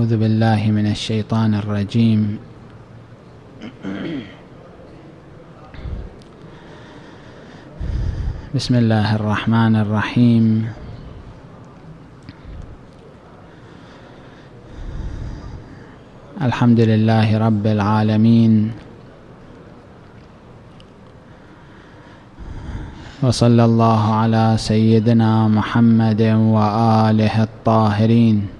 أعوذ بالله من الشيطان الرجيم. بسم الله الرحمن الرحيم. الحمد لله رب العالمين. وصلى الله على سيدنا محمد وآله الطاهرين.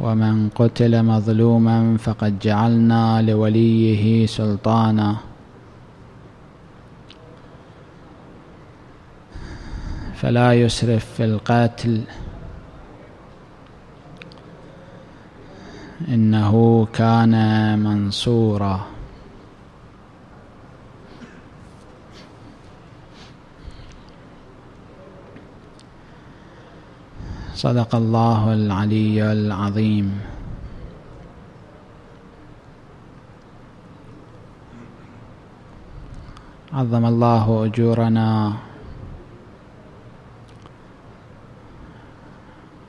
ومن قتل مظلوما فقد جعلنا لوليه سلطانا. فلا يسرف في القتل إنه كان منصورا. صدق الله العلي العظيم. عظم الله أجورنا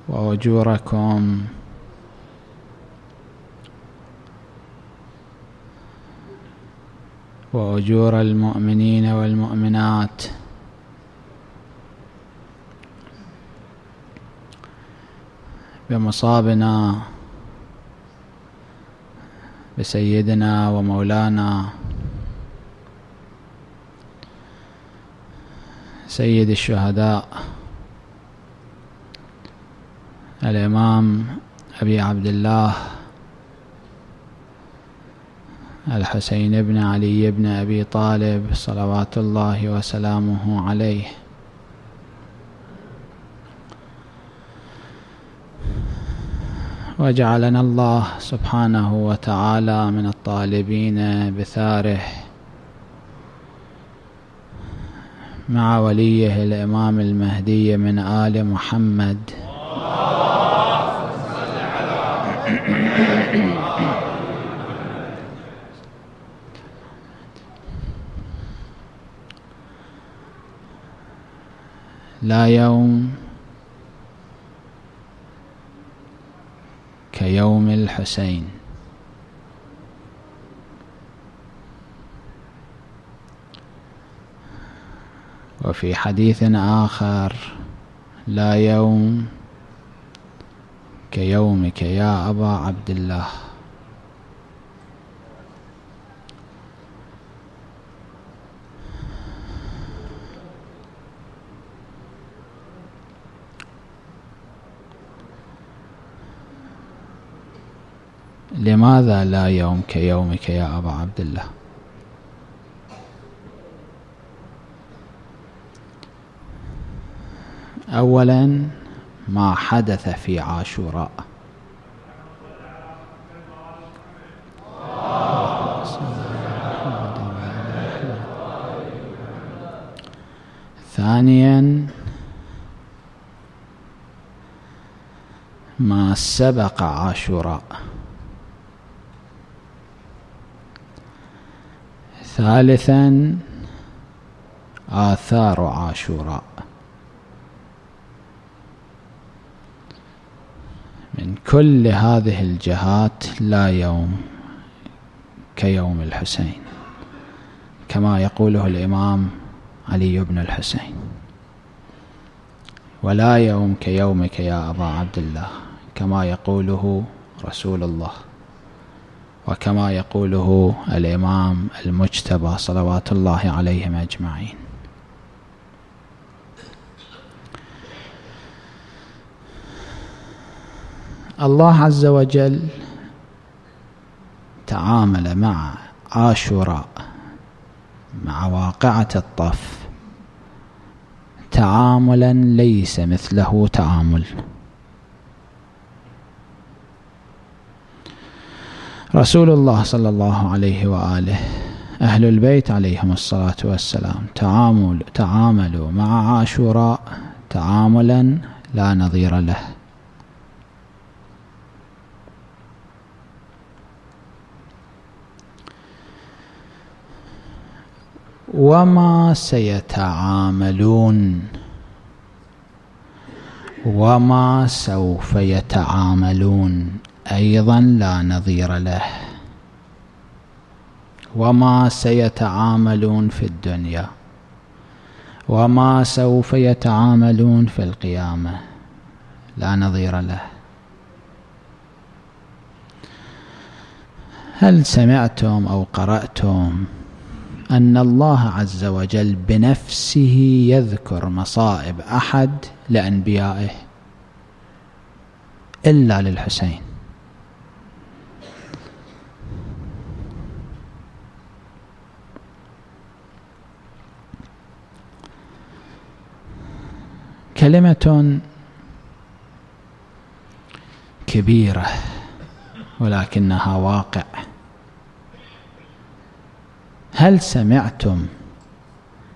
وأجوركم. وأجور المؤمنين والمؤمنات. بمصابنا بسيدنا ومولانا. سيد الشهداء الإمام أبي عبد الله الحسين بن علي بن أبي طالب صلوات الله وسلامه عليه. وجعلنا الله سبحانه وتعالى من الطالبين بثاره مع وليه الإمام المهدي من آل محمد. لا يوم كيوم الحسين. وفي حديث آخر لا يوم كيومك يا أبا عبد الله. لماذا لا يوم كيومك يا أبا عبد الله؟ أولا ما حدث في عاشوراء. ثانيا ما سبق عاشوراء. ثالثا آثار عاشوراء. من كل هذه الجهات لا يوم كيوم الحسين كما يقوله الإمام علي بن الحسين. ولا يوم كيومك يا أبا عبد الله كما يقوله رسول الله. وكما يقوله الإمام المجتبى صلوات الله عليهم أجمعين. الله عز وجل تعامل مع عاشوراء مع واقعة الطف تعاملا ليس مثله تعامل. رسول الله صلى الله عليه واله أهل البيت عليهم الصلاه والسلام تعامل تعاملوا مع عاشوراء تعاملا لا نظير له وما سيتعاملون وما سوف يتعاملون أيضا لا نظير له. وما سيتعاملون في الدنيا؟ وما سوف يتعاملون في القيامة؟ لا نظير له. هل سمعتم أو قرأتم أن الله عز وجل بنفسه يذكر مصائب أحد لأنبيائه إلا للحسين؟ كلمة كبيرة ولكنها واقع. هل سمعتم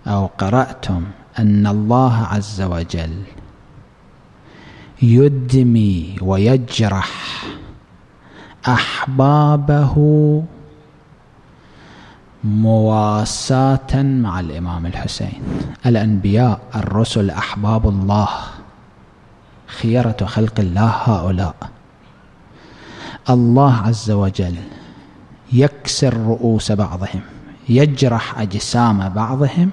أو قرأتم أن الله عز وجل يدمي ويجرح أحبابه مواساة مع الإمام الحسين. الأنبياء الرسل أحباب الله. خيرة خلق الله هؤلاء. الله عز وجل يكسر رؤوس بعضهم يجرح أجسام بعضهم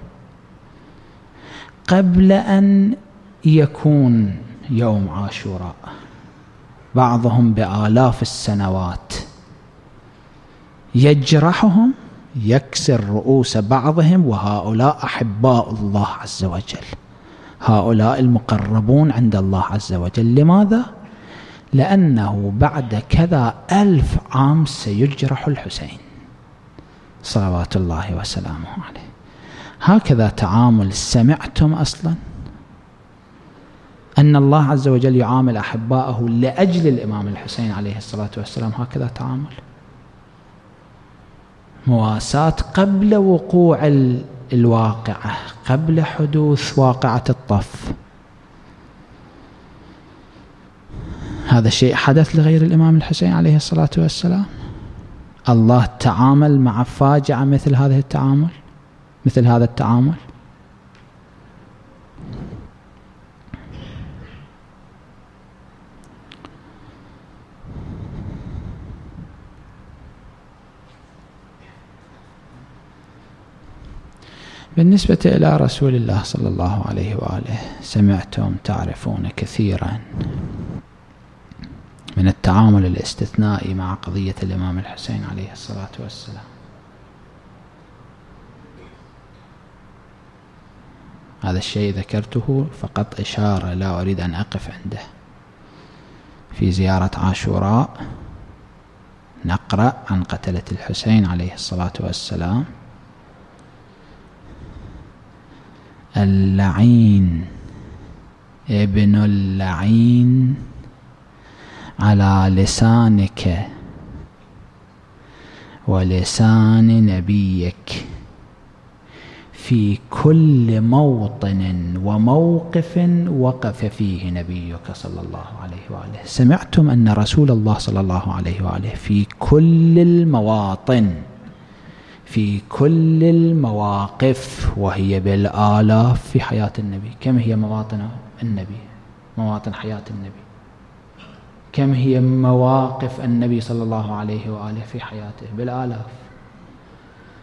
قبل أن يكون يوم عاشوراء. بعضهم بآلاف السنوات. يجرحهم يكسر رؤوس بعضهم وهؤلاء أحباء الله عز وجل. هؤلاء المقربون عند الله عز وجل. لماذا؟ لأنه بعد كذا ألف عام سيجرح الحسين. صلوات الله وسلامه عليه. هكذا تعامل سمعتم أصلا؟ أن الله عز وجل يعامل أحباءه لأجل الإمام الحسين عليه الصلاة والسلام. هكذا تعامل. مواساة قبل وقوع الواقعة قبل حدوث واقعة الطف. هذا الشيء حدث لغير الإمام الحسين عليه الصلاة والسلام. الله تعامل مع فاجعة مثل هذا التعامل مثل هذا التعامل. بالنسبة إلى رسول الله صلى الله عليه وآله سمعتم تعرفون كثيرا من التعامل الاستثنائي مع قضية الإمام الحسين عليه الصلاة والسلام. هذا الشيء ذكرته فقط إشارة لا أريد أن أقف عنده. في زيارة عاشوراء نقرأ عن قتلة الحسين عليه الصلاة والسلام. اللعين. ابن اللعين على لسانك ولسان نبيك. في كل موطن وموقف وقف فيه نبيك صلى الله عليه وآله. سمعتم أن رسول الله صلى الله عليه وآله في كل المواطن في كل المواقف وهي بالآلاف في حياة النبي. كم هي مواطن النبي؟ مواطن حياة النبي. كم هي مواقف النبي صلى الله عليه وآله في حياته؟ بالآلاف.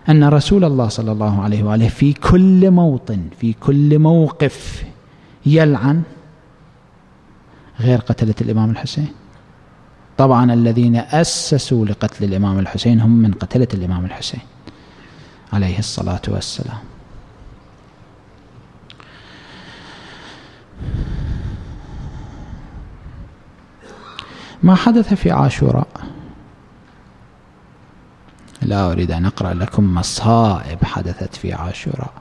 أن رسول الله صلى الله عليه وآله في كل موطن في كل موقف يلعن غير قتلة الإمام الحسين. طبعا الذين أسسوا لقتل الإمام الحسين هم من قتلة الإمام الحسين. عليه الصلاة والسلام. ما حدث في عاشوراء؟ لا أريد أن أقرأ لكم مصائب حدثت في عاشوراء.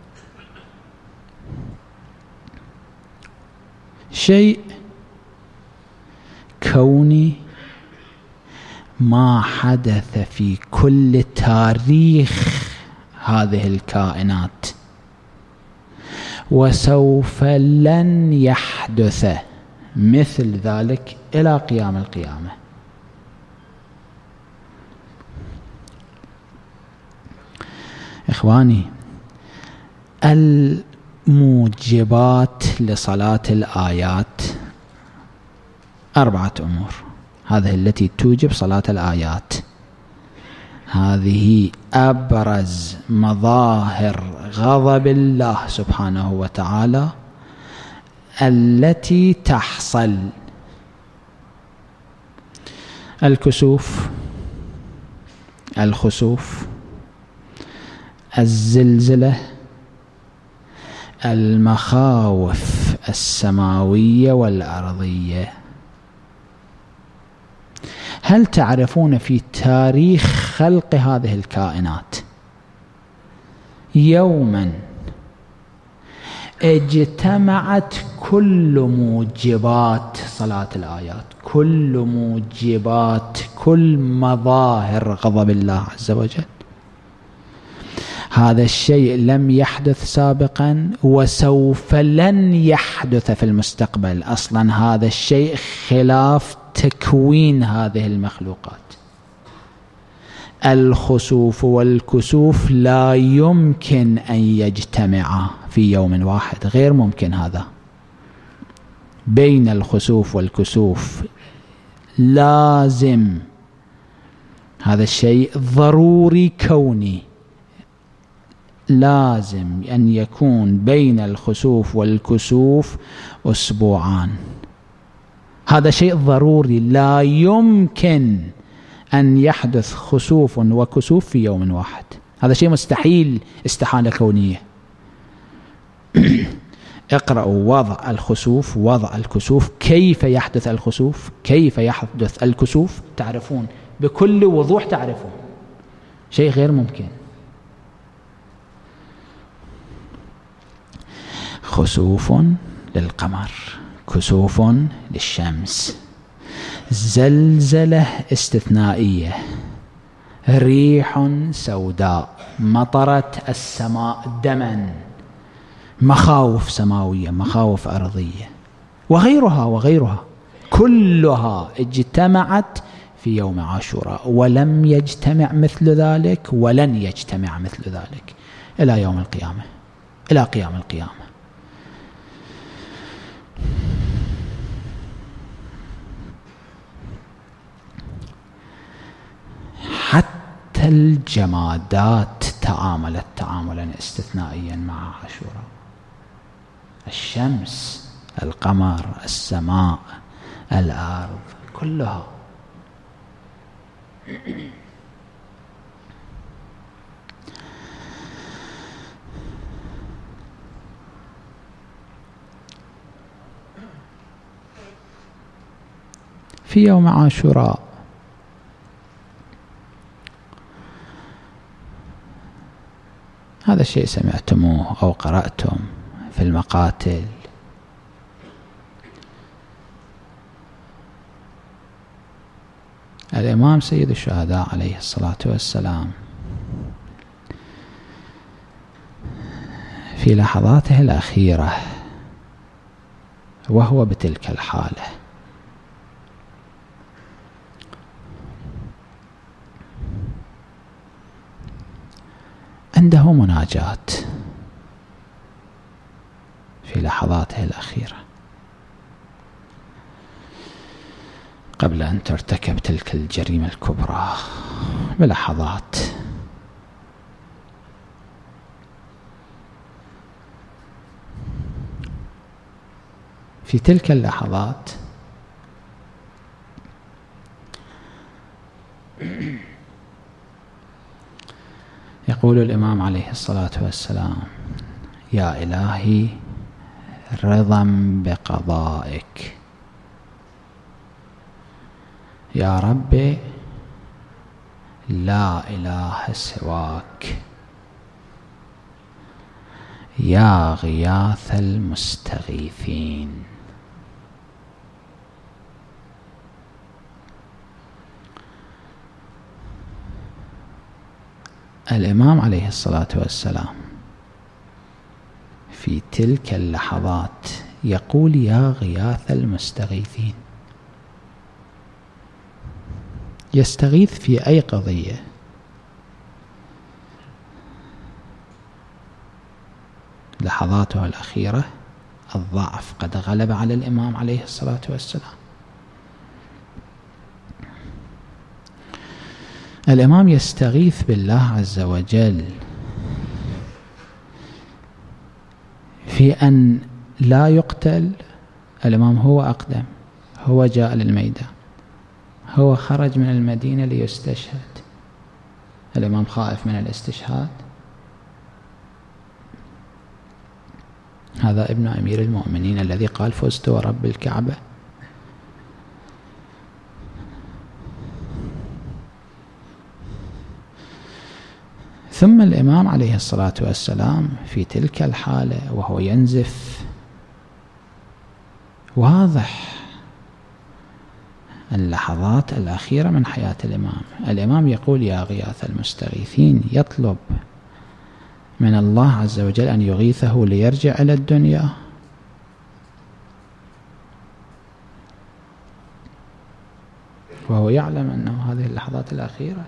شيء كوني ما حدث في كل تاريخ هذه الكائنات. وسوف لن يحدث مثل ذلك إلى قيام القيامة. إخواني الموجبات لصلاة الآيات أربعة أمور. هذه التي توجب صلاة الآيات. هذه أبرز مظاهر غضب الله سبحانه وتعالى التي تحصل. الكسوف الخسوف الزلزلة المخاوف السماوية والأرضية. هل تعرفون في تاريخ خلق هذه الكائنات؟ يوما اجتمعت كل موجبات صلاة الآيات كل موجبات كل مظاهر غضب الله عز وجل. هذا الشيء لم يحدث سابقا وسوف لن يحدث في المستقبل. أصلا هذا الشيء خلاف تكوين هذه المخلوقات. الخسوف والكسوف لا يمكن أن يجتمعا في يوم واحد غير ممكن هذا. بين الخسوف والكسوف لازم هذا الشيء ضروري كوني. لازم أن يكون بين الخسوف والكسوف أسبوعان. هذا شيء ضروري. لا يمكن أن يحدث خسوف وكسوف في يوم واحد. هذا شيء مستحيل استحالة كونية. اقرأوا وضع الخسوف وضع الكسوف. كيف يحدث الخسوف؟ كيف يحدث الكسوف؟ تعرفون بكل وضوح تعرفون. شيء غير ممكن. خسوف للقمر. كسوف للشمس. زلزلة استثنائية. ريح سوداء. مطرت السماء دما. مخاوف سماوية مخاوف أرضية. وغيرها وغيرها. كلها اجتمعت في يوم عاشوراء. ولم يجتمع مثل ذلك ولن يجتمع مثل ذلك. إلى يوم القيامة. إلى قيام القيامة. الجمادات تعاملت تعاملا استثنائيا مع عاشوراء. الشمس القمر السماء الأرض كلها. في يوم عاشوراء هذا الشيء سمعتموه أو قرأتم في المقاتل. الإمام سيد الشهداء عليه الصلاة والسلام في لحظاته الأخيرة وهو بتلك الحالة عنده مناجاة في لحظاته الأخيرة. قبل أن ترتكب تلك الجريمة الكبرى بلحظات. في تلك اللحظات يقول الإمام عليه الصلاة والسلام يا إلهي رضا بقضائك. يا رب لا إله سواك. يا غياث المستغيثين. الإمام عليه الصلاة والسلام في تلك اللحظات يقول يا غياث المستغيثين. يستغيث في أي قضية؟ لحظاته الأخيرة الضعف قد غلب على الإمام عليه الصلاة والسلام. الإمام يستغيث بالله عز وجل في أن لا يقتل الإمام هو أقدم هو جاء للميدان هو خرج من المدينة ليستشهد. الإمام خائف من الاستشهاد. هذا ابن أمير المؤمنين الذي قال فزت ورب الكعبة ثم الإمام عليه الصلاة والسلام في تلك الحالة وهو ينزف. واضح اللحظات الأخيرة من حياة الإمام. الإمام يقول يا غياث المستغيثين يطلب من الله عز وجل أن يغيثه ليرجع إلى الدنيا. وهو يعلم أنه هذه اللحظات الأخيرة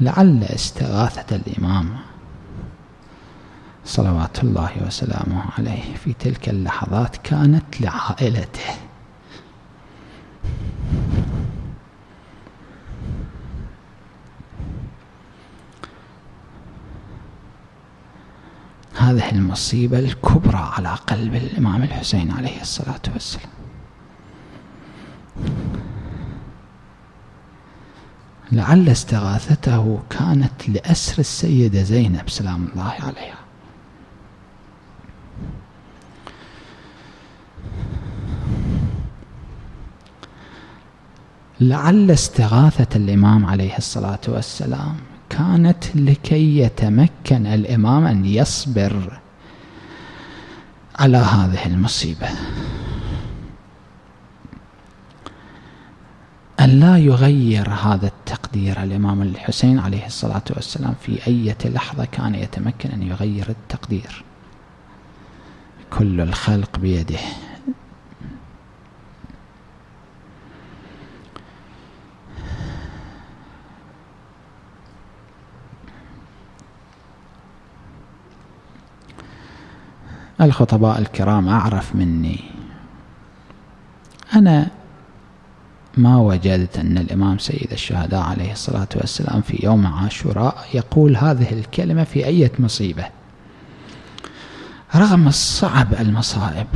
لعل استغاثة الإمام صلوات الله وسلامه عليه في تلك اللحظات كانت لعائلته. هذه المصيبة الكبرى على قلب الإمام الحسين عليه الصلاة والسلام. لعل استغاثته كانت لأسر السيدة زينب سلام الله عليها. لعل استغاثة الإمام عليه الصلاة والسلام كانت لكي يتمكن الإمام أن يصبر على هذه المصيبة. أن لا يغير هذا التقدير الإمام الحسين عليه الصلاة والسلام في أي لحظة كان يتمكن أن يغير التقدير. كل الخلق بيده. الخطباء الكرام أعرف مني. أنا ما وجدت أن الإمام سيد الشهداء عليه الصلاة والسلام في يوم عاشوراء يقول هذه الكلمة في أي مصيبة؟ رغم الصعب المصائب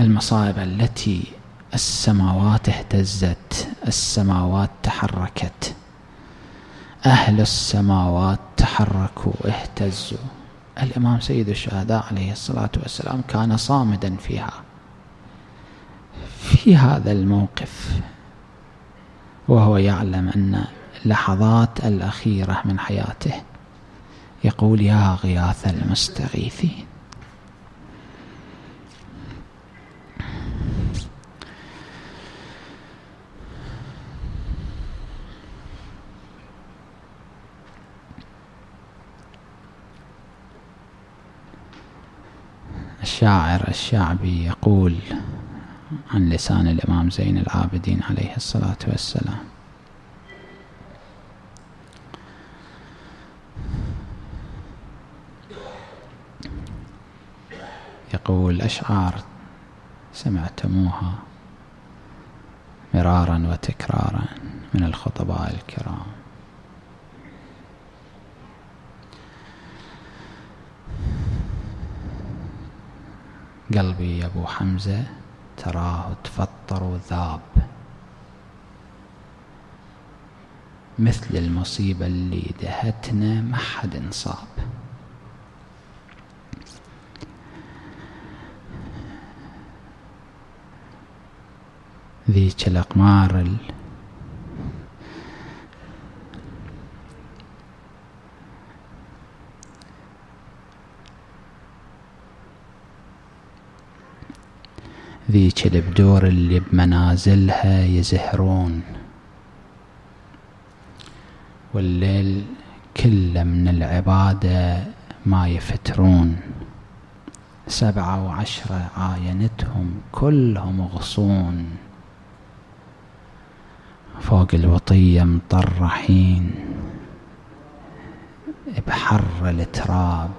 المصائب التي السماوات اهتزت السماوات تحركت أهل السماوات تحركوا اهتزوا. الإمام سيد الشهداء عليه الصلاة والسلام كان صامدا فيها. في هذا الموقف وهو يعلم أن اللحظات الأخيرة من حياته. يقول يا غياث المستغيثين الشاعر الشعبي يقول عن لسان الإمام زين العابدين عليه الصلاة والسلام. يقول أشعار سمعتموها مرارا وتكرارا من الخطباء الكرام. قلبي يا أبو حمزة تراه تفطر وذاب. مثل المصيبة اللي دهتنا ما حد انصاب. ذيك الأقمار ذيك البدور اللي بمنازلها يزهرون والليل كله من العبادة ما يفترون. سبعة وعشرة عاينتهم كلهم غصون فوق الوطية مطرحين بحر التراب.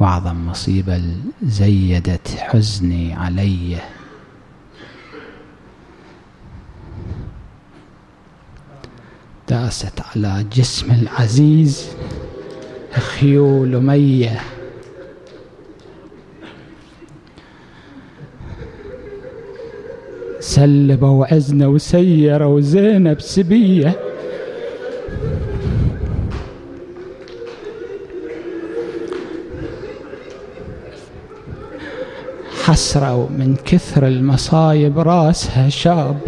واعظم مصيبه زيدت حزني علي. داست على جسم العزيز خيول ميه سلبوا عزنا وسيروا زينب سبية. حسرة ومن كثر المصايب راسها شاب.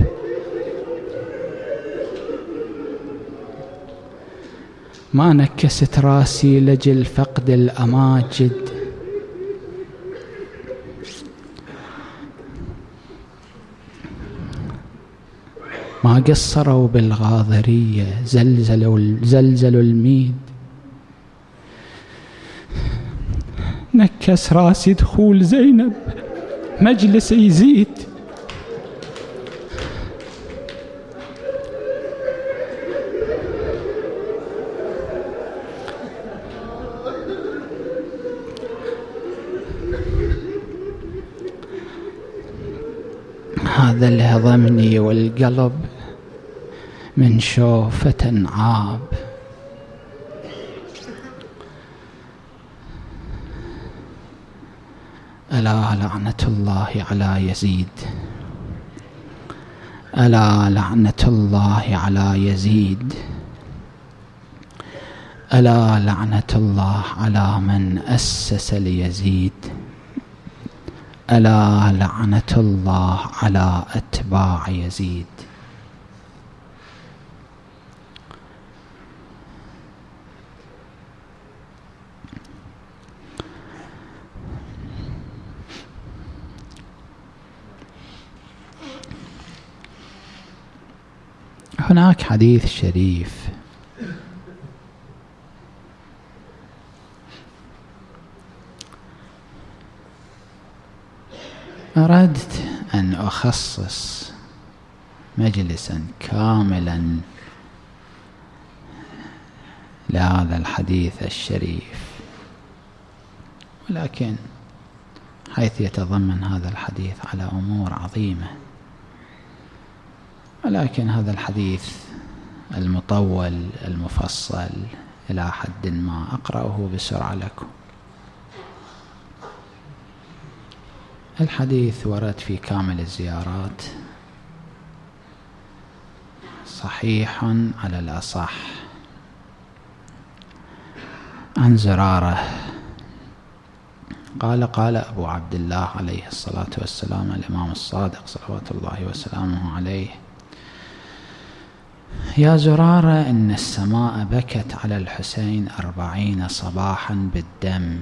ما نكست راسي لجل فقد الأماجد. ما قصروا بالغاضرية زلزلوا زلزلوا الميد. نكس راسي دخول زينب مجلس يزيد. هذا الهضمني والقلب من شوفة عاب. ألا لعنة الله على يزيد. ألا لعنة الله على يزيد. ألا لعنة الله على من أسس ليزيد. ألا لعنة الله على أتباع يزيد. هناك حديث شريف. أردت أن أخصص مجلسا كاملا لهذا الحديث الشريف. ولكن حيث يتضمن هذا الحديث على أمور عظيمة. ولكن هذا الحديث المطول المفصل إلى حد ما أقرأه بسرعة لكم. الحديث ورد في كامل الزيارات. صحيح على الأصح. عن زرارة. قال قال أبو عبد الله عليه الصلاة والسلام الإمام الصادق صلوات الله وسلامه عليه يا زرارة إن السماء بكت على الحسين أربعين صباحا بالدم.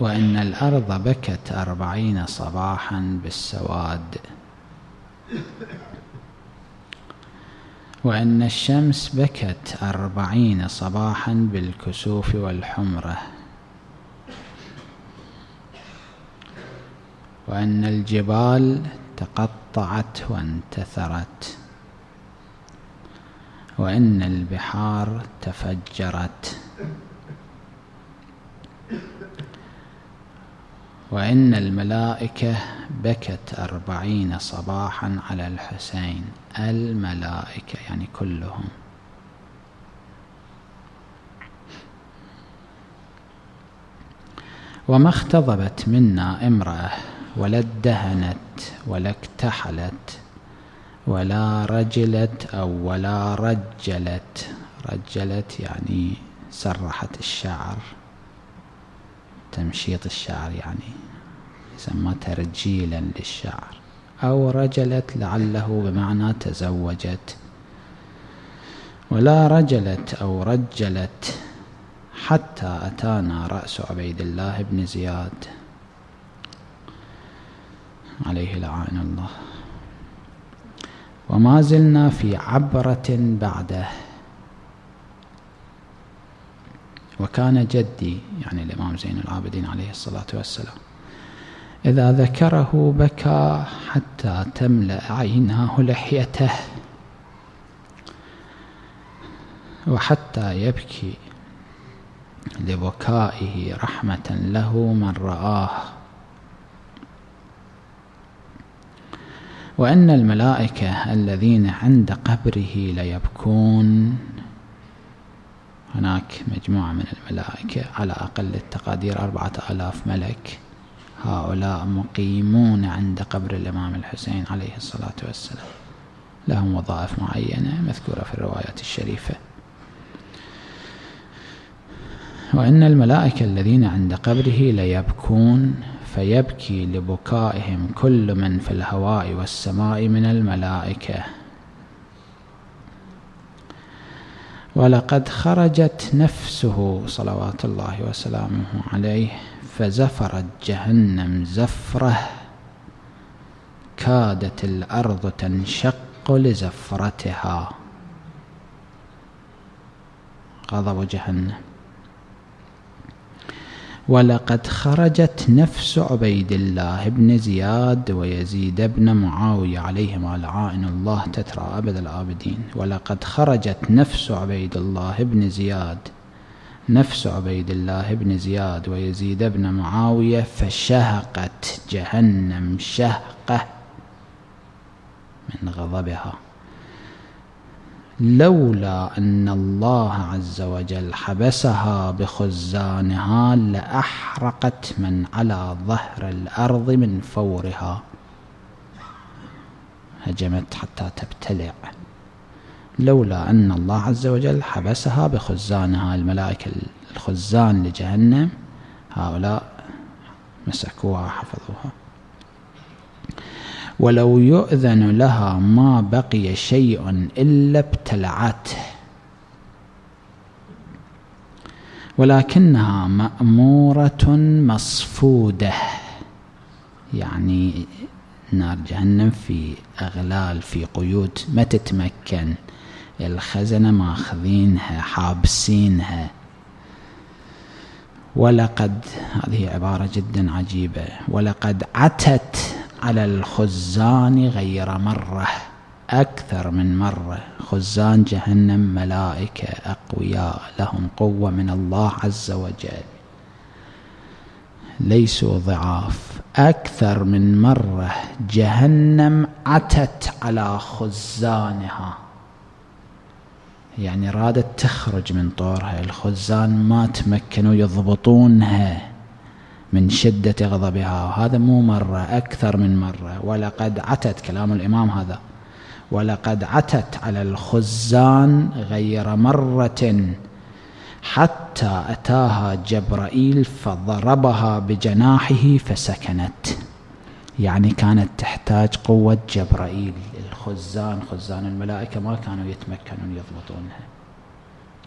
وإن الأرض بكت أربعين صباحا بالسواد. وإن الشمس بكت أربعين صباحا بالكسوف والحمرة. وأن الجبال تقطعت وانتثرت وأن البحار تفجرت وإن الملائكة بكت أربعين صباحا على الحسين الملائكة يعني كلهم. وما اختضبت منا امرأة ولا ادهنت ولا اكتحلت ولا رجلت أو ولا رجلت. رجلت يعني سرحت الشعر تمشيط الشعر يعني يسمى ترجيلا للشعر. أو رجلت لعله بمعنى تزوجت. ولا رجلت أو رجلت حتى أتانا رأس عبيد الله بن زياد. عليه لعان الله. وما زلنا في عبرة بعده. وكان جدي يعني الإمام زين العابدين عليه الصلاة والسلام إذا ذكره بكى حتى تملأ عيناه لحيته. وحتى يبكي لبكائه رحمة له من رآه. وأن الملائكة الذين عند قبره ليبكون. هناك مجموعة من الملائكة على أقل التقادير أربعة آلاف ملك. هؤلاء مقيمون عند قبر الإمام الحسين عليه الصلاة والسلام. لهم وظائف معينة مذكورة في الروايات الشريفة. وإن الملائكة الذين عند قبره ليبكون فيبكي لبكائهم كل من في الهواء والسماء من الملائكة. ولقد خرجت نفسه صلوات الله وسلامه عليه فزفرت جهنم زفرة كادت الأرض تنشق لزفرتها. غضب جهنم. ولقد خرجت نفس عبيد الله بن زياد ويزيد بن معاوية عليهما لعائن الله تترى أبد الآبدين. ولقد خرجت نفس عبيد الله بن زياد نفس عبيد الله بن زياد ويزيد بن معاوية فشهقت جهنم شهقة من غضبها. لولا أن الله عز وجل حبسها بخزانها لأحرقت من على ظهر الأرض من فورها. هجمت حتى تبتلع. لولا أن الله عز وجل حبسها بخزانها الملائكة الخزان لجهنم هؤلاء مسكوها حفظوها ولو يؤذن لها ما بقي شيء إلا ابتلعته. ولكنها مأمورة مصفودة. يعني نار جهنم في أغلال في قيود ما تتمكن. الخزنة ماخذينها حابسينها. ولقد هذه عبارة جدا عجيبة. ولقد عتت على الخزان غير مرة أكثر من مرة. خزان جهنم ملائكة أقوياء لهم قوة من الله عز وجل. ليسوا ضعاف. أكثر من مرة جهنم عتت على خزانها. يعني رادت تخرج من طورها. الخزان ما تمكنوا يضبطونها. من شدة غضبها وهذا مو مرة أكثر من مرة. ولقد عتت كلام الإمام هذا ولقد عتت على الخزان غير مرة حتى أتاها جبرائيل فضربها بجناحه فسكنت. يعني كانت تحتاج قوة جبرائيل. الخزان خزان الملائكة ما كانوا يتمكنون يضبطونها.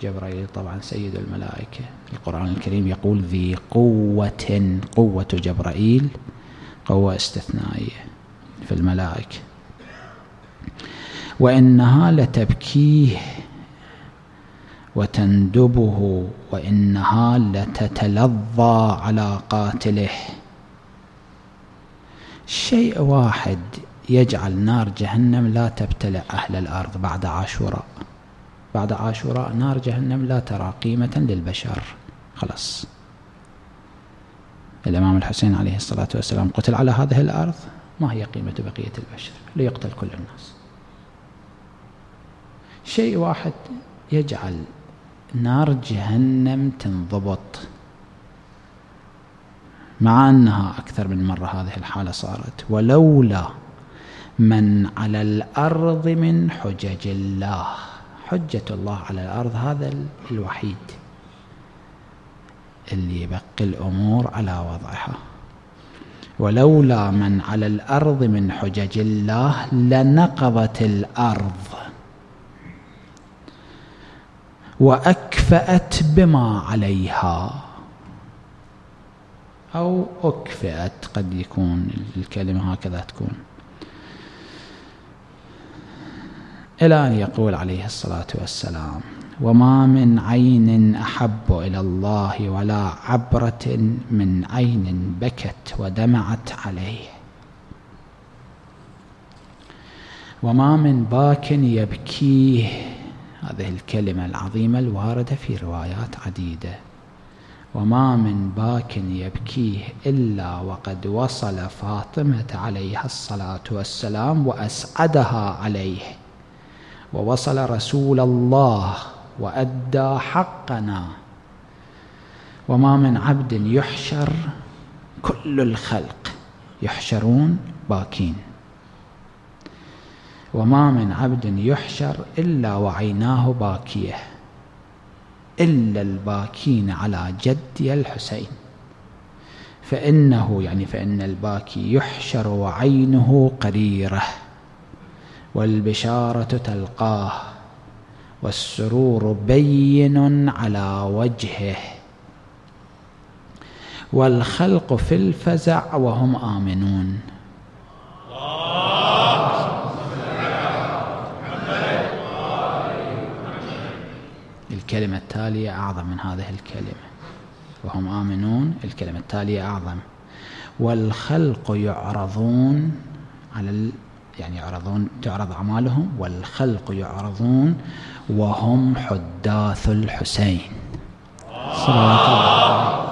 جبرائيل طبعا سيد الملائكة. القرآن الكريم يقول ذي قوة قوة جبرائيل قوة استثنائية في الملائكة. وإنها لتبكيه وتندبه وإنها لتتلظى على قاتله. شيء واحد يجعل نار جهنم لا تبتلع أهل الأرض بعد عاشوراء. بعد عاشوراء نار جهنم لا ترى قيمة للبشر. خلاص. الإمام الحسين عليه الصلاة والسلام قتل على هذه الأرض. ما هي قيمة بقية البشر؟ ليقتل كل الناس. شيء واحد يجعل نار جهنم تنضبط. مع أنها أكثر من مرة هذه الحالة صارت. ولولا من على الأرض من حجج الله. حجة الله على الأرض هذا الوحيد اللي يبقي الأمور على وضعها. ولولا من على الأرض من حجج الله لنقضت الأرض. وأكفأت بما عليها. أو أكفئت قد يكون الكلمة هكذا تكون. إلى أن يقول عليه الصلاة والسلام وما من عين أحب إلى الله ولا عبرة من عين بكت ودمعت عليه. وما من باك يبكيه هذه الكلمة العظيمة الواردة في روايات عديدة. وما من باك يبكيه إلا وقد وصل فاطمة عليها الصلاة والسلام وأسعدها عليه. ووصل رسول الله وأدى حقنا. وما من عبد يحشر كل الخلق يحشرون باكين. وما من عبد يحشر إلا وعيناه باكية. إلا الباكين على جدي الحسين. فإنه يعني فإن الباكي يحشر وعينه قريرة. والبشارة تلقاه والسرور بين على وجهه والخلق في الفزع وهم آمنون الكلمة التالية أعظم من هذه الكلمة وهم آمنون الكلمة التالية أعظم والخلق يعرضون على. يعني يعرضون تعرض أعمالهم والخلق يعرضون وهم حداث الحسين. صلوات الله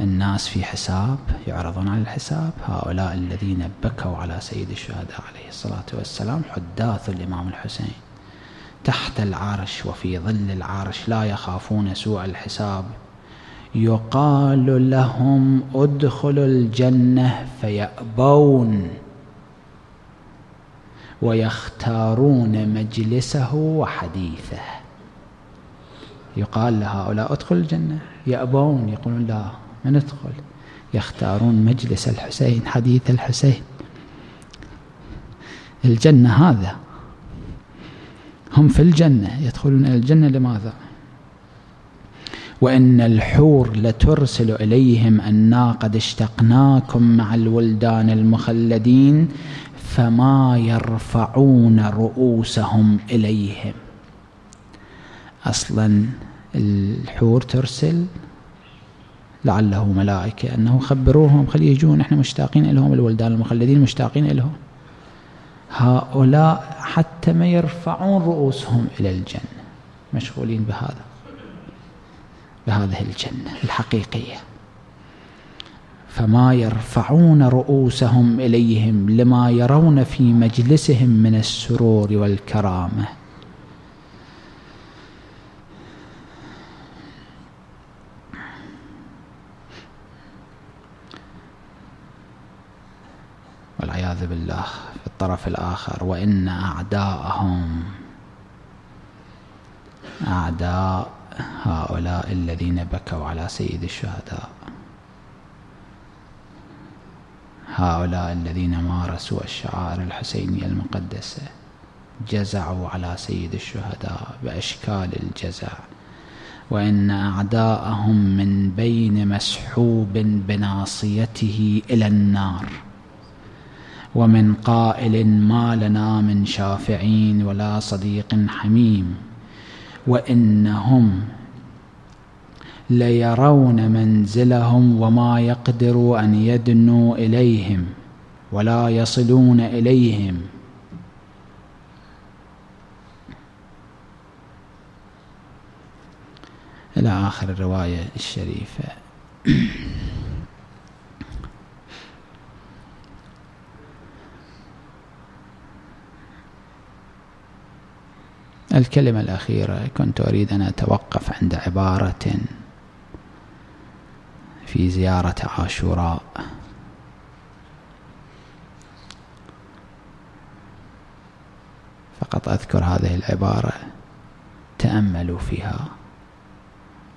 الناس في حساب يعرضون على الحساب. هؤلاء الذين بكوا على سيد الشهداء عليه الصلاة والسلام حداث الإمام الحسين. تحت العرش وفي ظل العرش لا يخافون سوء الحساب. يقال لهم ادخلوا الجنة فيأبون ويختارون مجلسه وحديثه. يقال لهؤلاء ادخل الجنة؟ يأبون يقولون لا ما ندخل. يختارون مجلس الحسين حديث الحسين. الجنة هذا. هم في الجنة يدخلون إلى الجنة لماذا؟ وإن الحور لترسل إليهم أنا قد اشتقناكم مع الولدان المخلدين فما يرفعون رؤوسهم إليهم. أصلا الحور ترسل لعله ملائكة أنه خبروهم خلي يجون إحنا مشتاقين لهم الولدان المخلدين مشتاقين لهم هؤلاء حتى ما يرفعون رؤوسهم إلى الجنة مشغولين بهذا. بهذه الجنة الحقيقية. فما يرفعون رؤوسهم إليهم لما يرون في مجلسهم من السرور والكرامة. والعياذ بالله في الطرف الآخر وإن أعداءهم أعداء هؤلاء الذين بكوا على سيد الشهداء. هؤلاء الذين مارسوا الشعائر الحسينية المقدسة جزعوا على سيد الشهداء بأشكال الجزع وإن أعداءهم من بين مسحوب بناصيته إلى النار ومن قائل ما لنا من شافعين ولا صديق حميم وإنهم ليرون منزلهم وما يقدروا أن يدنوا إليهم ولا يصلون إليهم. إلى آخر الرواية الشريفة. الكلمة الأخيرة كنت أريد أن أتوقف عند عبارة في زيارة عاشوراء. فقط أذكر هذه العبارة. تأملوا فيها.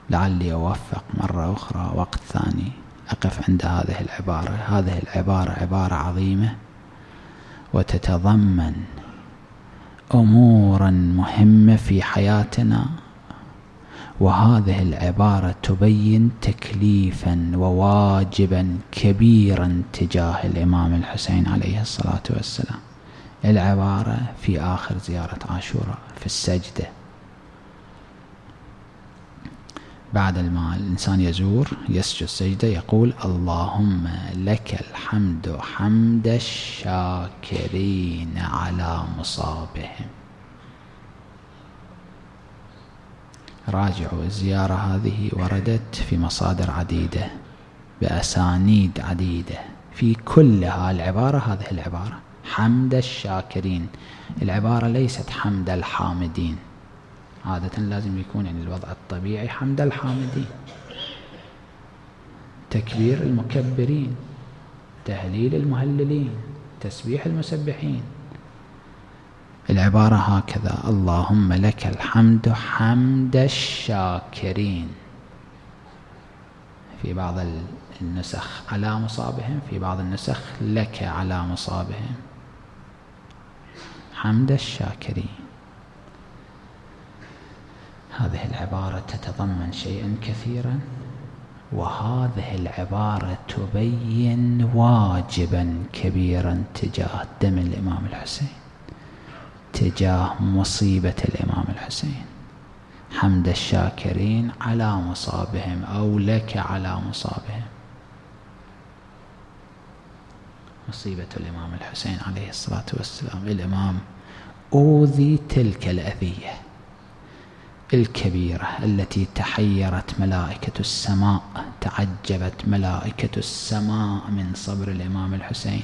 لعلي أوفق مرة أخرى وقت ثاني أقف عند هذه العبارة. هذه العبارة عبارة عظيمة وتتضمن أمورا مهمة في حياتنا. وهذه العبارة تبين تكليفا وواجبا كبيرا تجاه الإمام الحسين عليه الصلاة والسلام. العبارة في آخر زيارة عاشوراء في السجدة. بعد ما الإنسان يزور يسجد سجدة يقول اللهم لك الحمد حمد الشاكرين على مصابهم. راجعوا الزيارة هذه وردت في مصادر عديدة بأسانيد عديدة. في كلها العبارة هذه العبارة حمد الشاكرين. العبارة ليست حمد الحامدين. عادة لازم يكون يعني الوضع الطبيعي حمد الحامدين. تكبير المكبرين تهليل المهللين تسبيح المسبحين. العبارة هكذا اللهم لك الحمد حمد الشاكرين. في بعض النسخ على مصابهم في بعض النسخ لك على مصابهم. حمد الشاكرين. هذه العبارة تتضمن شيئا كثيرا وهذه العبارة تبين واجبا كبيرا تجاه دم الإمام الحسين تجاه مصيبة الإمام الحسين. حمد الشاكرين على مصابهم أو لك على مصابهم. مصيبة الإمام الحسين عليه الصلاة والسلام. الإمام أوذي تلك الأذية. الكبيرة التي تحيرت ملائكة السماء تعجبت ملائكة السماء من صبر الإمام الحسين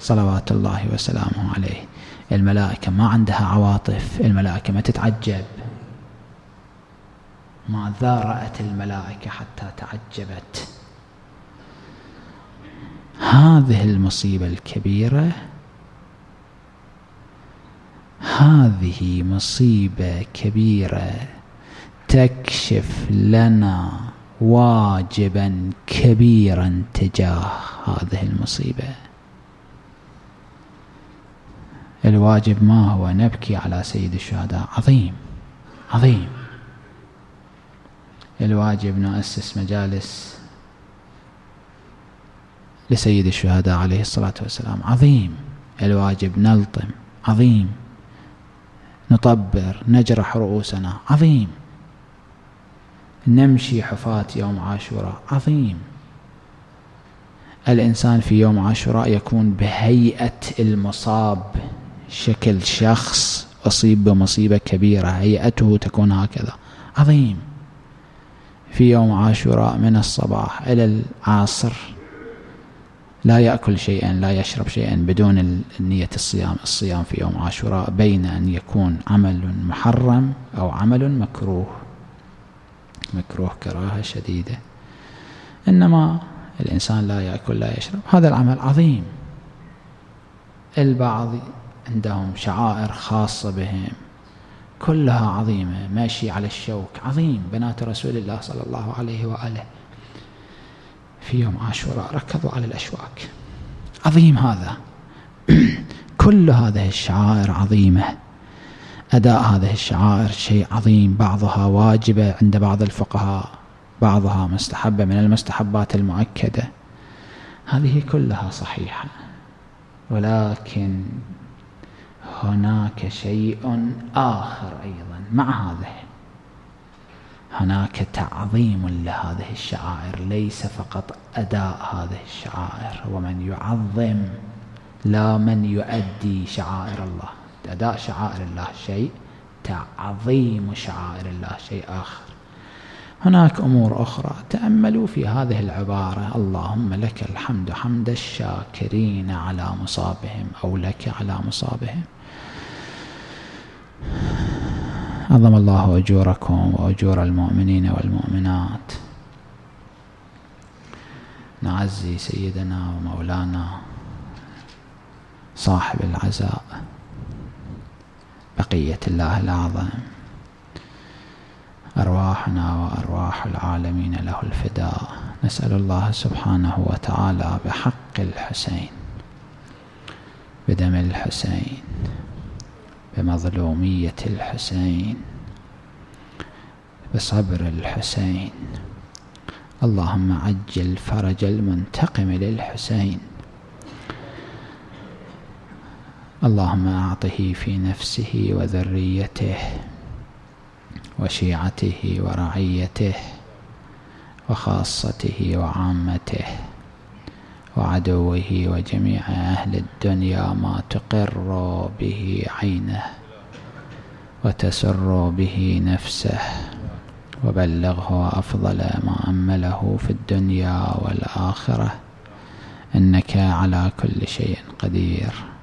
صلوات الله وسلامه عليه. الملائكة ما عندها عواطف الملائكة ما تتعجب. ماذا رأت الملائكة حتى تعجبت. هذه المصيبة الكبيرة هذه مصيبة كبيرة. تكشف لنا واجبا كبيرا تجاه هذه المصيبة. الواجب ما هو؟ نبكي على سيد الشهداء. عظيم عظيم. الواجب نؤسس مجالس لسيد الشهداء عليه الصلاة والسلام. عظيم. الواجب نلطم. عظيم. نطبر نجرح رؤوسنا. عظيم. نمشي حفاة يوم عاشوراء. عظيم. الإنسان في يوم عاشوراء يكون بهيئة المصاب شكل شخص أصيب بمصيبة كبيرة. هيئته تكون هكذا. عظيم. في يوم عاشوراء من الصباح إلى العصر لا يأكل شيئا لا يشرب شيئا بدون نية الصيام. الصيام في يوم عاشوراء بين أن يكون عمل محرم أو عمل مكروه. مكروه كراهة شديدة. إنما الإنسان لا يأكل لا يشرب. هذا العمل عظيم. البعض عندهم شعائر خاصة بهم. كلها عظيمة. ماشي على الشوك. عظيم. بنات رسول الله صلى الله عليه وآله. في يوم عاشوراء ركضوا على الأشواك. عظيم هذا. كل هذه الشعائر عظيمة. أداء هذه الشعائر شيء عظيم بعضها واجبة عند بعض الفقهاء بعضها مستحبة من المستحبات المؤكدة. هذه كلها صحيحة ولكن هناك شيء آخر أيضا مع هذا هناك تعظيم لهذه الشعائر ليس فقط أداء هذه الشعائر ومن يعظم لا من يؤدي شعائر الله. أداء شعائر الله شيء تعظيم شعائر الله شيء آخر. هناك أمور أخرى تأملوا في هذه العبارة. اللهم لك الحمد حمد الشاكرين على مصابهم أو لك على مصابهم. عظم الله أجوركم وأجور المؤمنين والمؤمنات. نعزي سيدنا ومولانا صاحب العزاء. بقية الله الأعظم. أرواحنا وأرواح العالمين له الفداء. نسأل الله سبحانه وتعالى بحق الحسين بدم الحسين بمظلومية الحسين بصبر الحسين. اللهم عجل فرج المنتقم للحسين. اللهم أعطه في نفسه وذريته وشيعته ورعيته وخاصته وعامته وعدوه وجميع أهل الدنيا ما تقر به عينه وتسر به نفسه وبلغه أفضل ما أمله في الدنيا والآخرة إنك على كل شيء قدير